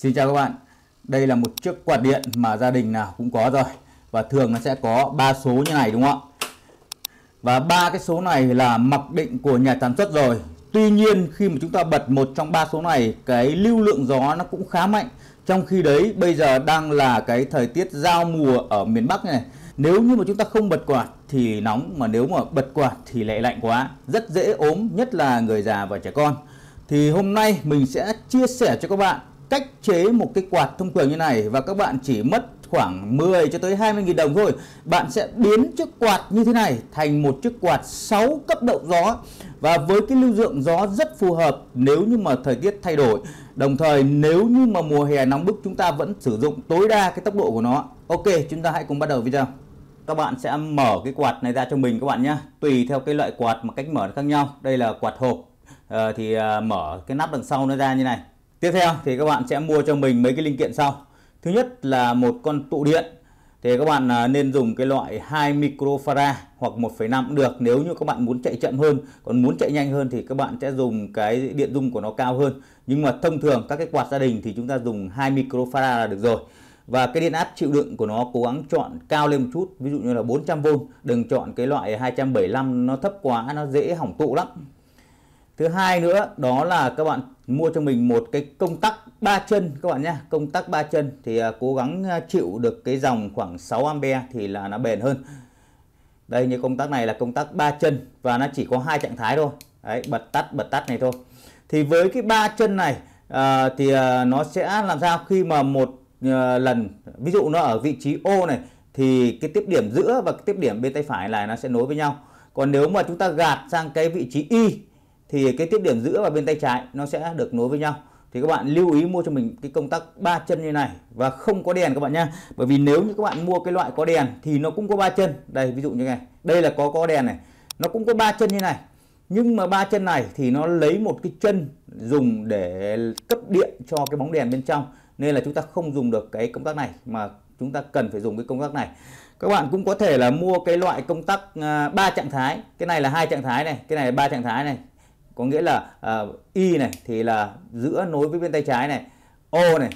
Xin chào các bạn. Đây là một chiếc quạt điện mà gia đình nào cũng có rồi và thường nó sẽ có ba số như này đúng không ạ? Và ba cái số này là mặc định của nhà sản xuất rồi. Tuy nhiên khi mà chúng ta bật một trong ba số này cái lưu lượng gió nó cũng khá mạnh. Trong khi đấy bây giờ đang là cái thời tiết giao mùa ở miền Bắc này. Nếu như mà chúng ta không bật quạt thì nóng mà nếu mà bật quạt thì lại lạnh quá, rất dễ ốm nhất là người già và trẻ con. Thì hôm nay mình sẽ chia sẻ cho các bạn cách chế một cái quạt thông thường như này và các bạn chỉ mất khoảng 10 cho tới 20 nghìn đồng thôi. Bạn sẽ biến chiếc quạt như thế này thành một chiếc quạt 6 cấp độ gió và với cái lưu lượng gió rất phù hợp nếu như mà thời tiết thay đổi. Đồng thời nếu như mà mùa hè nóng bức chúng ta vẫn sử dụng tối đa cái tốc độ của nó. Ok chúng ta hãy cùng bắt đầu video. Các bạn sẽ mở cái quạt này ra cho mình các bạn nhé tùy theo cái loại quạt mà cách mở khác nhau. Đây là quạt hộp. À, thì à, mở cái nắp đằng sau nó ra như này. Tiếp theo thì các bạn sẽ mua cho mình mấy cái linh kiện sau. Thứ nhất là một con tụ điện. Thì các bạn à, nên dùng cái loại 2 microfarad hoặc 1,5 cũng được nếu như các bạn muốn chạy chậm hơn. Còn muốn chạy nhanh hơn thì các bạn sẽ dùng cái điện dung của nó cao hơn. Nhưng mà thông thường các cái quạt gia đình thì chúng ta dùng 2 microfarad là được rồi. Và cái điện áp chịu đựng của nó cố gắng chọn cao lên một chút, ví dụ như là 400V, đừng chọn cái loại 275 nó thấp quá nó dễ hỏng tụ lắm thứ hai nữa đó là các bạn mua cho mình một cái công tắc ba chân các bạn nhé. Công tắc ba chân thì à, cố gắng à, chịu được cái dòng khoảng 6 ampe thì là nó bền hơn. Đây như công tắc này là công tắc ba chân và nó chỉ có hai trạng thái thôi. Đấy bật tắt bật tắt này thôi. Thì với cái ba chân này à, thì à, nó sẽ làm sao? Khi mà một à, lần ví dụ nó ở vị trí O này thì cái tiếp điểm giữa và cái tiếp điểm bên tay phải này nó sẽ nối với nhau. Còn nếu mà chúng ta gạt sang cái vị trí Y thì cái tiếp điểm giữa và bên tay trái nó sẽ được nối với nhau. Thì các bạn lưu ý mua cho mình cái công tắc ba chân như này và không có đèn các bạn nhá. Bởi vì nếu như các bạn mua cái loại có đèn thì nó cũng có ba chân. Đây, ví dụ như này. Đây là có có đèn này. Nó cũng có ba chân như này. Nhưng mà ba chân này thì nó lấy một cái chân dùng để cấp điện cho cái bóng đèn bên trong. Nên là chúng ta không dùng được cái công tắc này, mà chúng ta cần phải dùng cái công tắc này. Các bạn cũng có thể là mua cái loại công tắc à, ba trạng thái. Cái này là hai trạng thái này, cái này là ba trạng thái này có nghĩa là uh, y này thì là giữa nối với bên tay trái này o này.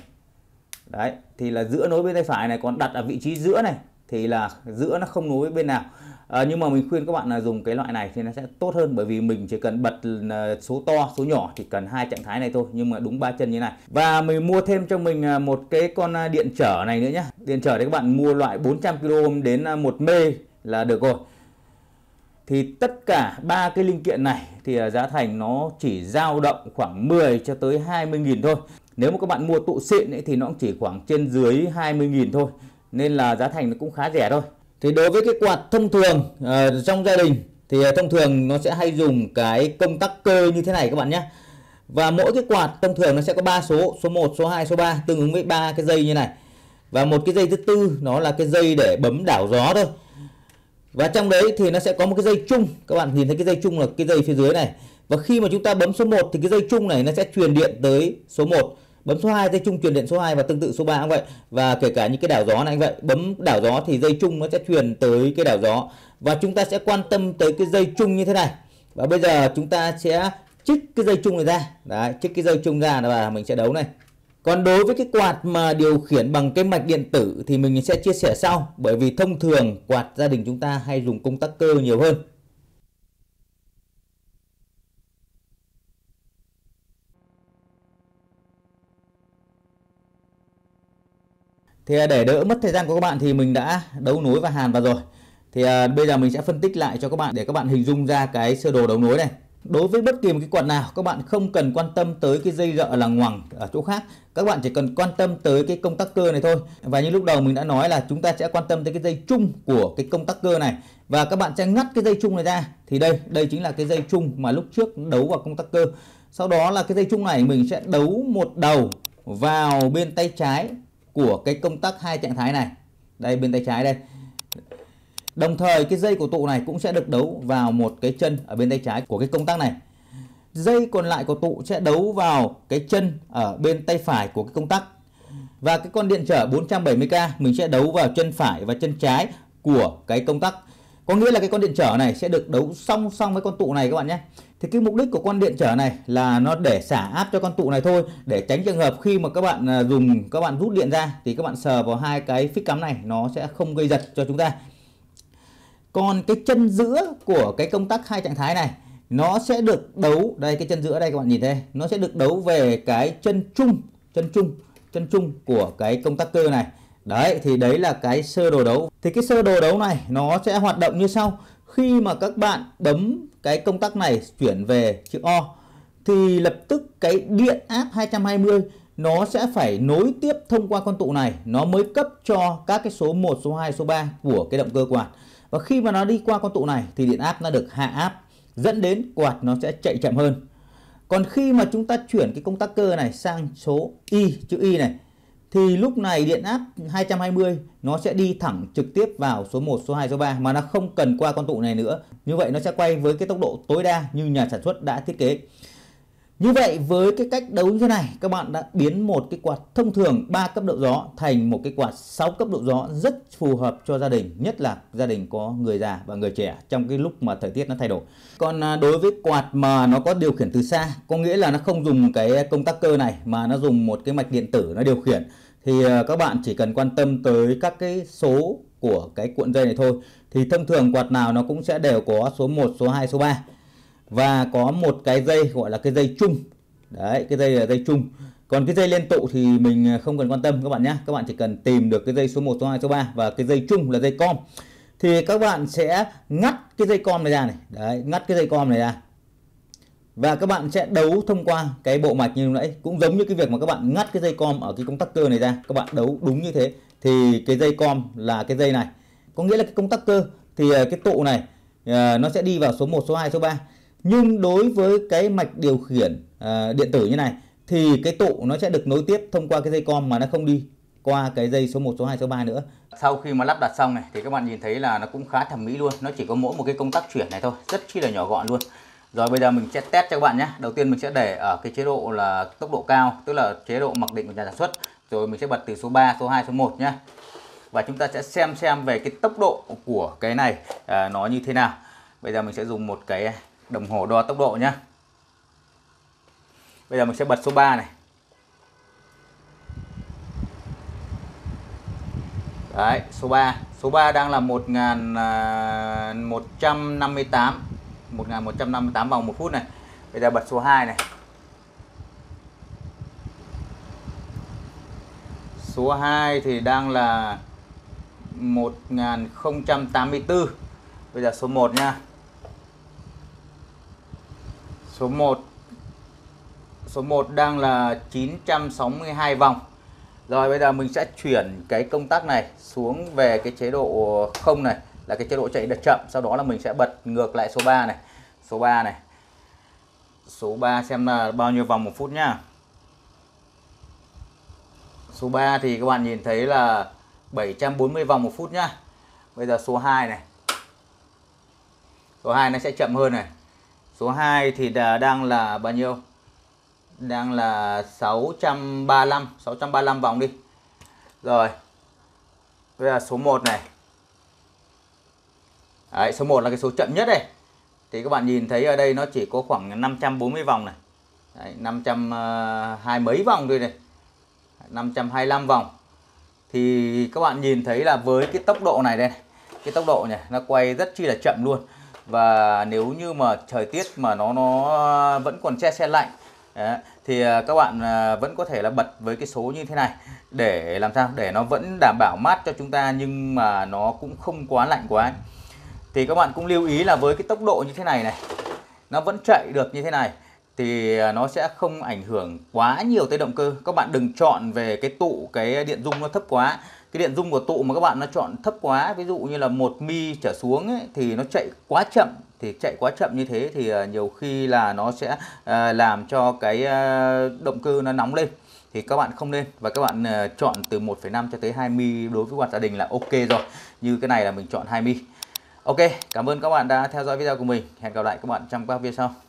Đấy thì là giữa nối bên tay phải này còn đặt ở vị trí giữa này thì là giữa nó không nối với bên nào. À, nhưng mà mình khuyên các bạn là dùng cái loại này thì nó sẽ tốt hơn bởi vì mình chỉ cần bật à, số to số nhỏ thì cần hai trạng thái này thôi nhưng mà đúng ba chân như này. Và mình mua thêm cho mình à, một cái con điện trở này nữa nhá. Điện trở thì các bạn mua loại 400 kg đến một mê là được rồi thì tất cả ba cái linh kiện này thì giá thành nó chỉ dao động khoảng 10 cho tới 20 nghìn thôi. Nếu mà các bạn mua tụ xịn ấy, thì nó cũng chỉ khoảng trên dưới 20 nghìn thôi. Nên là giá thành nó cũng khá rẻ thôi. Thì đối với cái quạt thông thường uh, trong gia đình thì ờ, thông thường nó sẽ hay dùng cái công tắc cơ như thế này các bạn nhé. Và mỗi cái quạt thông thường nó sẽ có 3 số số 1 số 2 số 3 tương ứng với ba cái dây như này. Và một cái dây thứ tư nó là cái dây để bấm đảo gió thôi và trong đấy thì nó sẽ có một cái dây chung. Các bạn nhìn thấy cái dây chung là cái dây phía dưới này. Và khi mà chúng ta bấm số 1 thì cái dây chung này nó sẽ truyền điện tới số 1 bấm số 2 dây chung truyền điện số 2 và tương tự số 3 cũng vậy. Và kể cả những cái đảo gió này cũng vậy. Bấm đảo gió thì dây chung nó sẽ truyền tới cái đảo gió. Và chúng ta sẽ quan tâm tới cái dây chung như thế này. Và bây giờ chúng ta sẽ trích cái dây chung này ra. Đấy, trích cái dây chung ra và mình sẽ đấu này còn đối với cái quạt mà điều khiển bằng cái mạch điện tử thì mình sẽ chia sẻ sau bởi vì thông thường quạt gia đình chúng ta hay dùng công tắc cơ nhiều hơn. Thì à, để đỡ mất thời gian của các bạn thì mình đã đấu nối và hàn vào rồi. Thì à, bây giờ mình sẽ phân tích lại cho các bạn để các bạn hình dung ra cái sơ đồ đấu nối này. Đối với bất kỳ một cái quạt nào, các bạn không cần quan tâm tới cái dây rợ là ngoằng ở chỗ khác. Các bạn chỉ cần quan tâm tới cái công tắc cơ này thôi. Và như lúc đầu mình đã nói là chúng ta sẽ quan tâm tới cái dây chung của cái công tắc cơ này. Và các bạn sẽ ngắt cái dây chung này ra. Thì đây đây chính là cái dây chung mà lúc trước đấu vào công tắc cơ. Sau đó là cái dây chung này mình sẽ đấu một đầu vào bên tay trái của cái công tắc hai trạng thái này. Đây, bên tay trái đây. Đồng thời, cái dây của tụ này cũng sẽ được đấu vào một cái chân ở bên tay trái của cái công tắc này. Dây còn lại của tụ sẽ đấu vào cái chân ở bên tay phải của cái công tắc. Và cái con điện trở 470k mình sẽ đấu vào chân phải và chân trái của cái công tắc. có nghĩa là cái con điện trở này sẽ được đấu song song với con tụ này các bạn nhé thì cái mục đích của con điện trở này là nó để xả áp cho con tụ này thôi, để tránh trường hợp khi mà các bạn à, dùng, các bạn rút điện ra thì các bạn sờ vào hai cái phích cắm này nó sẽ không gây giật cho chúng ta còn cái chân giữa của cái công tắc hai trạng thái này nó sẽ được đấu đây cái chân giữa đây các bạn nhìn thấy nó sẽ được đấu về cái chân chung chân chung chân chung của cái công tắc cơ này. Đấy thì đấy là cái sơ đồ đấu. Thì cái sơ đồ đấu này nó sẽ hoạt động như sau. Khi mà các bạn bấm cái công tắc này chuyển về chữ O thì lập tức cái điện áp 220 nó sẽ phải nối tiếp thông qua con tụ này. Nó mới cấp cho các cái số 1, số 2, số 3 của cái động cơ quạt và khi mà nó đi qua con tụ này thì điện áp nó được hạ áp dẫn đến quạt nó sẽ chạy chậm hơn còn khi mà chúng ta chuyển cái công tắc cơ này sang số Y chữ Y này thì lúc này điện áp 220 nó sẽ đi thẳng trực tiếp vào số 1, số 2, số 3 mà nó không cần qua con tụ này nữa. Như vậy nó sẽ quay với cái tốc độ tối đa như nhà sản xuất đã thiết kế. Như vậy với cái cách đấu như thế này các bạn đã biến một cái quạt thông thường 3 cấp độ gió thành một cái quạt 6 cấp độ gió rất phù hợp cho gia đình, nhất là gia đình có người già và người trẻ trong cái lúc mà thời tiết nó thay đổi. Còn à, đối với quạt mà nó có điều khiển từ xa, có nghĩa là nó không dùng cái công tắc cơ này mà nó dùng một cái mạch điện tử nó điều khiển thì à, các bạn chỉ cần quan tâm tới các cái số của cái cuộn dây này thôi. Thì thông thường quạt nào nó cũng sẽ đều có số 1, số 2, số 3 và có một cái dây gọi là cái dây chung đấy cái dây là dây chung còn cái dây liên tụ thì mình không cần quan tâm các bạn nhé các bạn chỉ cần tìm được cái dây số 1 số 2 số 3 và cái dây chung là dây com thì các bạn sẽ ngắt cái dây com này ra này đấy ngắt cái dây com này ra và các bạn sẽ đấu thông qua cái bộ mạch như nãy cũng giống như cái việc mà các bạn ngắt cái dây com ở cái công tắc cơ này ra các bạn đấu đúng như thế thì cái dây com là cái dây này có nghĩa là cái công tắc cơ thì cái tụ này nó sẽ đi vào số 1 số 2 số 3 nhưng đối với cái mạch điều khiển à, điện tử như này thì cái tụ nó sẽ được nối tiếp thông qua cái dây com mà nó không đi qua cái dây số 1, số 2, số 3 nữa. Sau khi mà lắp đặt xong này thì các bạn nhìn thấy là nó cũng khá thẩm mỹ luôn. Nó chỉ có mỗi một cái công tắc chuyển này thôi, rất chi là nhỏ gọn luôn. Rồi bây giờ mình sẽ test cho các bạn nhé. Đầu tiên mình sẽ để ở cái chế độ là tốc độ cao, tức là chế độ mặc định của nhà sản xuất. Rồi mình sẽ bật từ số 3, số 2, số 1 nhé. Và chúng ta sẽ xem xem về cái tốc độ của cái này à, nó như thế nào. Bây giờ mình sẽ dùng một cái đồng hồ đo tốc độ nhé bây giờ mình sẽ bật số 3 này Đấy, số 3. Số 3 đang là 1158 1158 à, vòng 1 phút này. Bây giờ bật số 2 này. Số 2 thì đang là 1084. Bây giờ số 1 nha. Số 1 Số 1 đang là 962 vòng. Rồi, bây giờ mình sẽ chuyển cái công tắc này xuống về cái chế độ không này, Là cái chế độ chạy đợt chậm. Sau đó là mình sẽ bật ngược lại số 3 này. Số 3 này. Số 3 xem là bao nhiêu vòng một phút nhá. Số 3 thì các bạn nhìn thấy là 740 vòng một phút nhá. Bây giờ số 2 này. Số 2 nó sẽ chậm hơn này. Số 2 thì đang là bao nhiêu? Đang là 635, 635 vòng đi. Rồi. Bây giờ số 1 này. Đấy, số 1 là cái số chậm nhất đây. Thì các bạn nhìn thấy ở đây nó chỉ có khoảng 540 vòng này. Đấy, 520 ờ, mấy vòng thôi này. 525 vòng. Thì các bạn nhìn thấy là với cái tốc độ này đây, cái tốc độ này nó quay rất chi là chậm luôn và nếu như mà thời tiết mà nó nó vẫn còn che xe lạnh đấy, thì à, các bạn à, vẫn có thể là bật với cái số như thế này. Để làm sao? Để nó vẫn đảm bảo mát cho chúng ta nhưng mà nó cũng không quá lạnh quá thì các bạn cũng lưu ý là với cái tốc độ như thế này này nó vẫn chạy được như thế này thì à, nó sẽ không ảnh hưởng quá nhiều tới động cơ. Các bạn đừng chọn về cái tụ cái điện dung nó thấp quá cái điện dung của tụ mà các bạn nó chọn thấp quá ví dụ như là một mi trở xuống ấy, thì nó chạy quá chậm thì chạy quá chậm như thế thì à, nhiều khi là nó sẽ à, làm cho cái à, động cơ nó nóng lên. Thì các bạn không nên và các bạn chọn từ 1,5 cho tới 2 mi đối với quạt gia đình là ok rồi. Như cái này là mình chọn 2 mi. Ok cảm ơn các bạn đã theo dõi video của mình. Hẹn gặp lại các bạn trong các video sau.